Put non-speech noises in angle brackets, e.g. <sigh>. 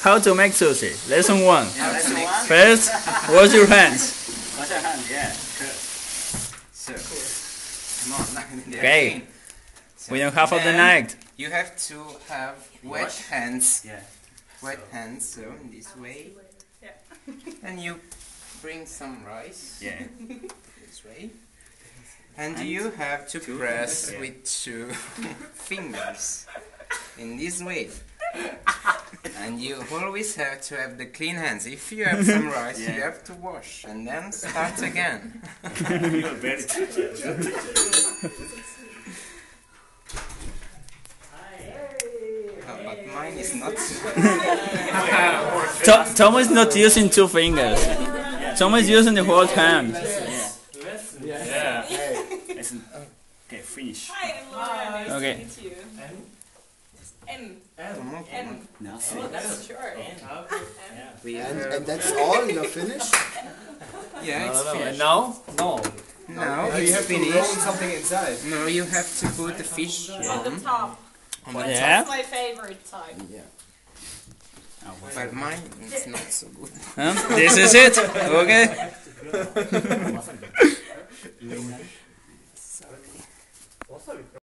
How to make sushi. Lesson one. Yeah, let's First, wash your hands. wash your hands, Yeah. Good. So, come on. <laughs> they're Okay. clean. So Within half of the night. You have to have wet hands. Yeah. Wet hands. So in this way. Yeah. And you bring some rice. Yeah. <laughs> this way. And And you have to press fingers, with two <laughs> fingers in this way. And you always have to have the clean hands. If you have some <laughs> rice, you have to wash and then start again. you are very Oh, but mine is not. <laughs> To- Tom is not using two fingers. Tom is using the whole hand. Yeah. <laughs> Listen. Okay, finish. Hi, I'm Laura. Nice Okay. N. N. Nothing. Oh, that's sure. N. Yeah. And, and that's all. You're finished. <laughs> Yeah, it's finished. No, no. Now it's you have finished. to roll something inside. No, you have to put the fish on the top. On the yeah. That's my favorite type. Yeah. Oh, but mine is not so good. Huh? this is it. Okay. Sorry. <laughs> <laughs>